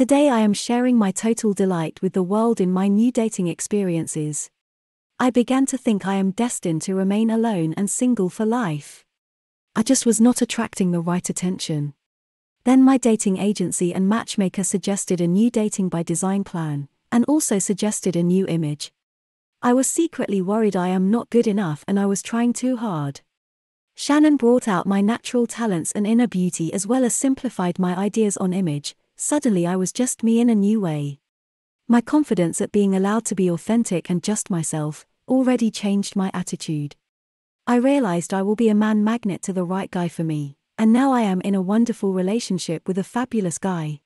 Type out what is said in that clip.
Today I am sharing my total delight with the world in my new dating experiences. I began to think I am destined to remain alone and single for life. I just was not attracting the right attention. Then my dating agency and matchmaker suggested a new dating by design plan, and also suggested a new image. I was secretly worried I am not good enough and I was trying too hard. Shannon brought out my natural talents and inner beauty as well as simplified my ideas on image, suddenly I was just me in a new way. My confidence at being allowed to be authentic and just myself already changed my attitude. I realized I will be a man magnet to the right guy for me, and now I am in a wonderful relationship with a fabulous guy.